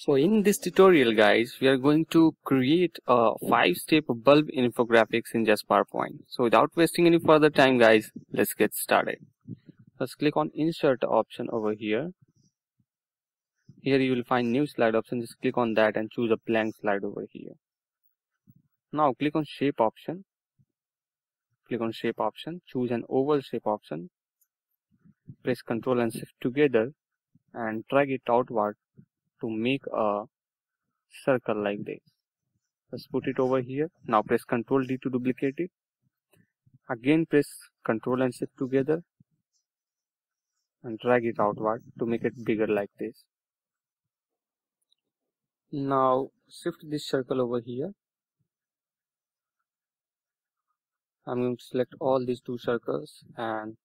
So in this tutorial guys, we are going to create a five step bulb infographics in just PowerPoint. So without wasting any further time guys, let's get started. Let's click on insert option over here. Here you will find new slide option. Just click on that and choose a blank slide over here. Now click on shape option. Click on shape option. Choose an oval shape option. Press Ctrl and Shift together and drag it outward to make a circle like this. Let's put it over here. Now press Ctrl D to duplicate it. Again press Ctrl and Shift together and drag it outward to make it bigger like this. Now shift this circle over here. I'm going to select all these two circles and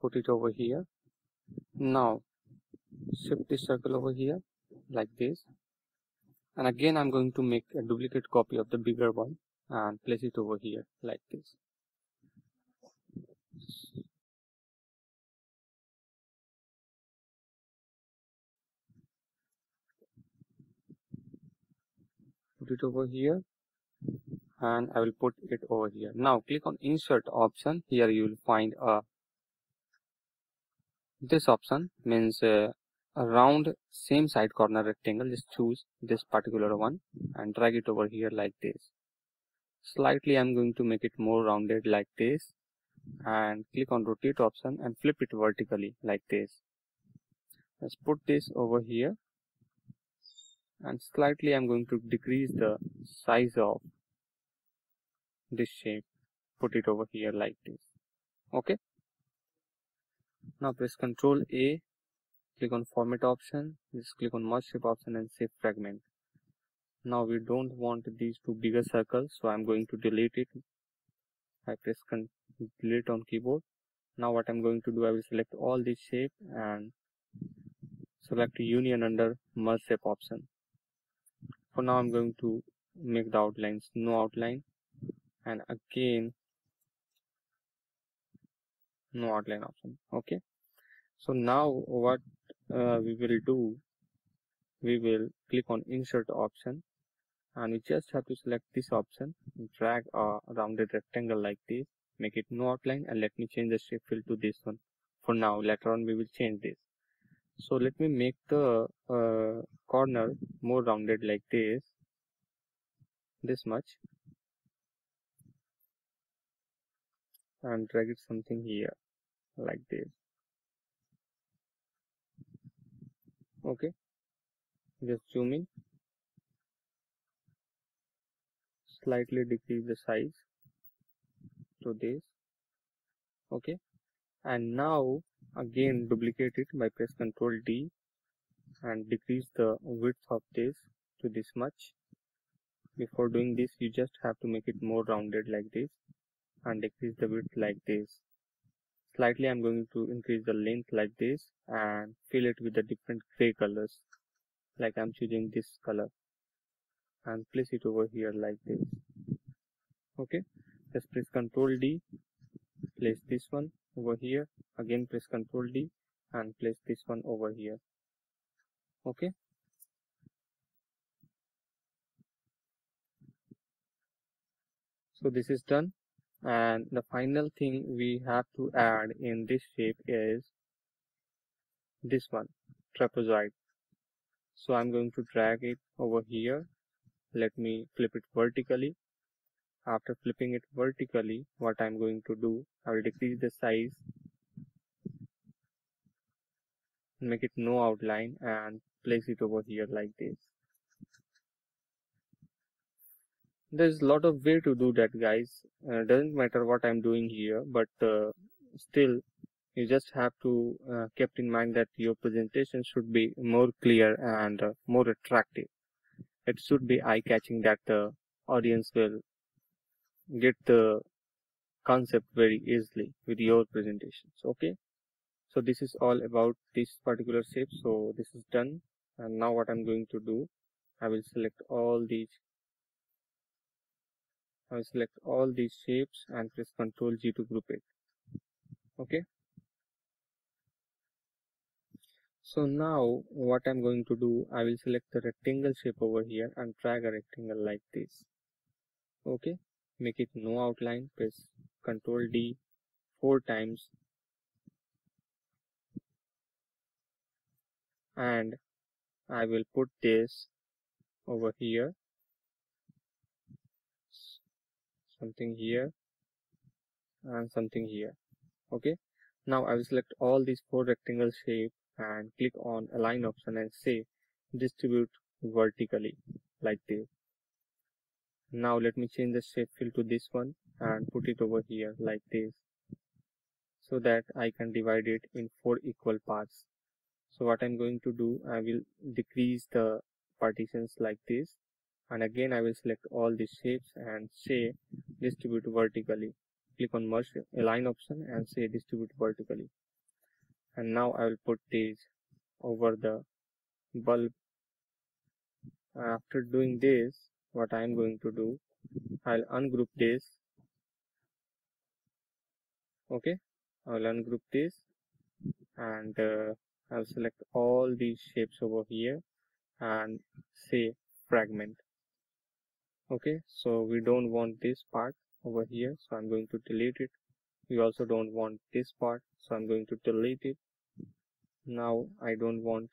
put it over here. Now shift this circle over here like this. And again I'm going to make a duplicate copy of the bigger one and place it over here like this. Put it over here and I will put it over here. Now click on insert option. Here you will find a this option means uh, a round same side corner rectangle. Just choose this particular one and drag it over here like this. Slightly I'm going to make it more rounded like this and click on rotate option and flip it vertically like this. Let's put this over here. And slightly I'm going to decrease the size of this shape. Put it over here like this. Okay? Now press ctrl a click on format option just click on merge shape option and save fragment. Now we don't want these two bigger circles so i'm going to delete it. I press delete on keyboard. Now what i'm going to do i will select all these shape and select union under merge shape option. For now i'm going to make the outlines no outline. And again no outline option okay? So now what uh, we will do we will click on insert option and we just have to select this option. Drag a rounded rectangle like this. Make it no outline and let me change the shape fill to this one. For now later on we will change this. So let me make the uh, corner more rounded like this. This much. And drag it something here like this okay. Just zoom in. Slightly decrease the size to this. Okay. And now again duplicate it by press ctrl d and decrease the width of this to this much. Before doing this you just have to make it more rounded like this and decrease the width like this slightly I'm going to increase the length like this and fill it with the different gray colors. Like I'm choosing this color. And place it over here like this. Okay? Just press ctrl D. Place this one over here. Again press ctrl D and place this one over here. Okay? So this is done and the final thing we have to add in this shape is this one trapezoid. So I'm going to drag it over here. Let me flip it vertically. After flipping it vertically what I'm going to do I will decrease the size make it no outline and place it over here like this there's a lot of way to do that guys. Uh, doesn't matter what i'm doing here but uh, still you just have to uh, kept in mind that your presentation should be more clear and uh, more attractive. It should be eye-catching that the audience will get the concept very easily with your presentations okay? So this is all about this particular shape. So this is done. And now what i'm going to do i will select all these I will select all these shapes and press Ctrl G to group it. Okay. so now what I'm going to do I will select the rectangle shape over here and drag a rectangle like this okay make it no outline press ctrl D four times and I will put this over here something here and something here okay? Now I will select all these four rectangle shape and click on align option and say distribute vertically like this. Now let me change the shape fill to this one and put it over here like this so that I can divide it in four equal parts. So what I'm going to do I will decrease the partitions like this and again I will select all these shapes and say distribute vertically. Click on merge align option and say distribute vertically. And now I will put these over the bulb. After doing this what I am going to do I'll ungroup this. Okay? I'll ungroup this. And uh, I'll select all these shapes over here and say fragment okay so we don't want this part over here so I'm going to delete it. We also don't want this part so I'm going to delete it. Now I don't want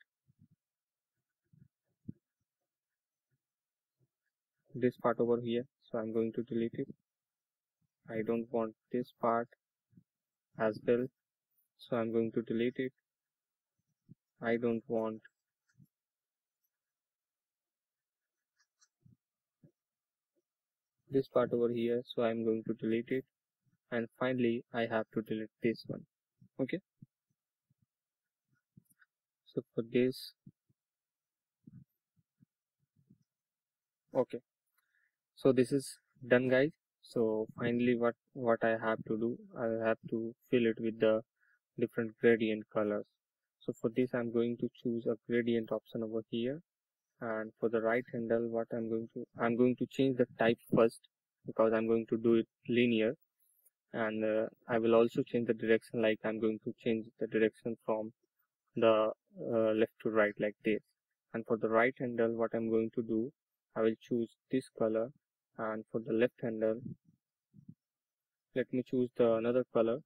this part over here so I'm going to delete it. I don't want this part as well so I'm going to delete it. I don't want this part over here so I'm going to delete it. And finally I have to delete this one. Okay? So for this. Okay. So this is done guys. So finally what what I have to do I have to fill it with the different gradient colors. So for this I'm going to choose a gradient option over here and for the right handle what I'm going to I'm going to change the type first because I'm going to do it linear. And uh, I will also change the direction like I'm going to change the direction from the uh, left to right like this. And for the right handle what I'm going to do I will choose this color. And for the left handle let me choose the another color.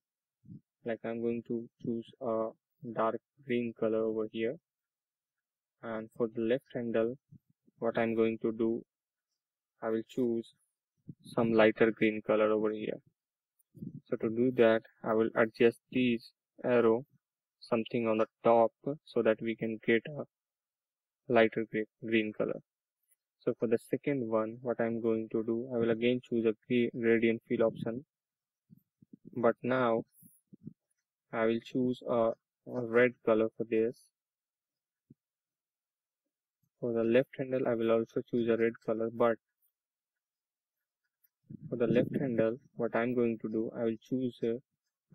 Like I'm going to choose a dark green color over here and for the left handle what I'm going to do I will choose some lighter green color over here. So to do that I will adjust these arrow something on the top so that we can get a lighter green color. So for the second one what I'm going to do I will again choose a gradient fill option. But now I will choose a, a red color for this for the left handle I will also choose a red color but for the left handle what I'm going to do I will choose uh,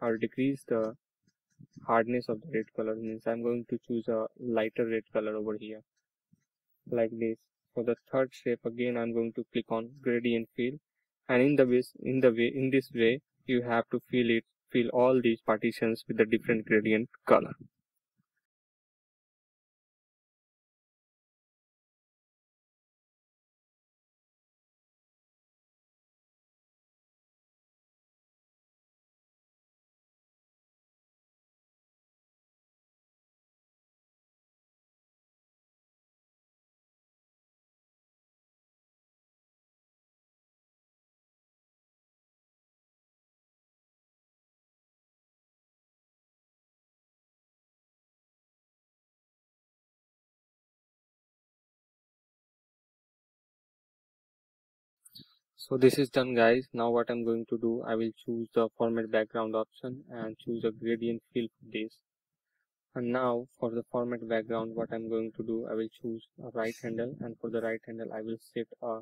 I'll decrease the hardness of the red color. Means I'm going to choose a lighter red color over here. Like this. For the third shape again I'm going to click on gradient fill and in the way in the way in this way you have to fill it fill all these partitions with the different gradient color so this is done guys. Now what i'm going to do i will choose the format background option and choose a gradient fill for this. And now for the format background what i'm going to do i will choose a right handle. And for the right handle i will set a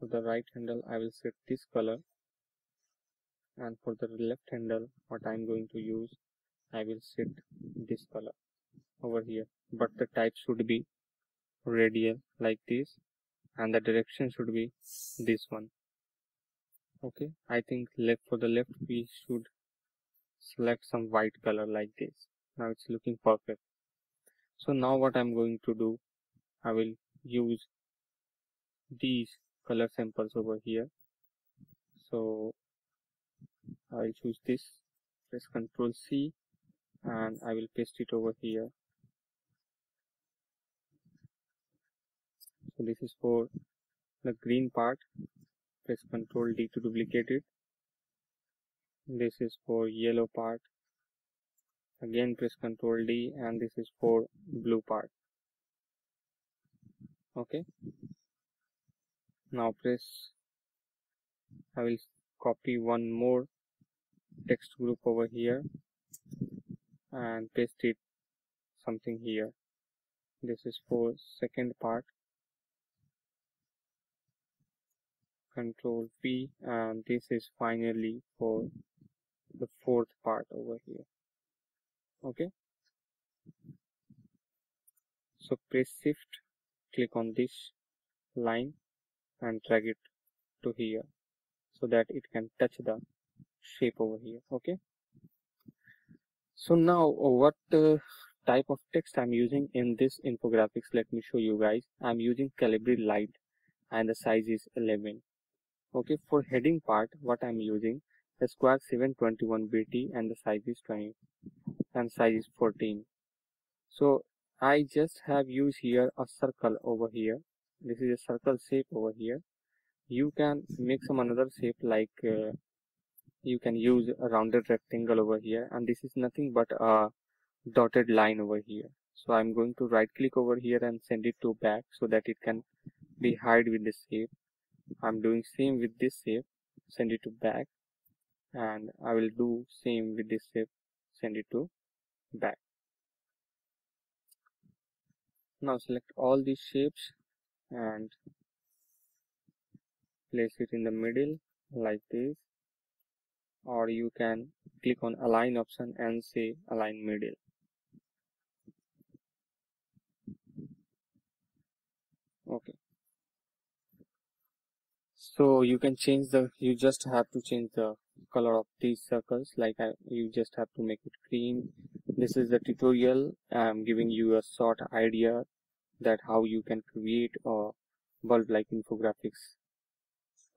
for the right handle i will set this color. And for the left handle what i'm going to use i will set this color over here. But the type should be radial like this and the direction should be this one. Okay i think left for the left we should select some white color like this. Now it's looking perfect. So now what I'm going to do I will use these color samples over here. So I'll choose this press ctrl C and I will paste it over here so this is for the green part. Press ctrl D to duplicate it. This is for yellow part. Again press ctrl D and this is for blue part. Okay. Now press I will copy one more text group over here and paste it something here. This is for second part control P and this is finally for the fourth part over here. Okay? So press shift click on this line and drag it to here so that it can touch the shape over here. Okay? So now what uh, type of text I'm using in this infographics let me show you guys. I'm using Calibri Light and the size is 11 okay for heading part what I'm using the square 721 BT and the size is 20 and size is 14 so I just have used here a circle over here. This is a circle shape over here. You can make some another shape like uh, you can use a rounded rectangle over here and this is nothing but a dotted line over here. So I'm going to right click over here and send it to back so that it can be hide with this shape I'm doing same with this shape send it to back. And I will do same with this shape send it to back. Now select all these shapes and place it in the middle like this. Or you can click on align option and say align middle. Okay so you can change the you just have to change the color of these circles like I, you just have to make it green. This is the tutorial. I'm giving you a short idea that how you can create a bulb like infographics.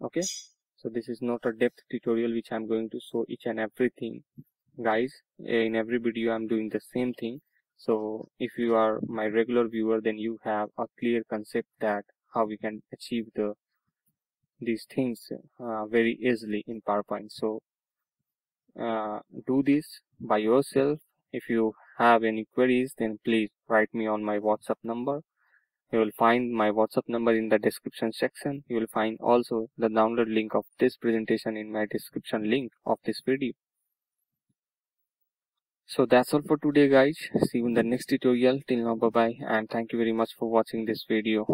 Okay? So this is not a depth tutorial which i'm going to show each and everything. Guys in every video i'm doing the same thing. So if you are my regular viewer then you have a clear concept that how we can achieve the these things uh, very easily in PowerPoint. So uh, do this by yourself. If you have any queries, then please write me on my WhatsApp number. You will find my WhatsApp number in the description section. You will find also the download link of this presentation in my description link of this video. So that's all for today guys. See you in the next tutorial. Till now bye bye and thank you very much for watching this video.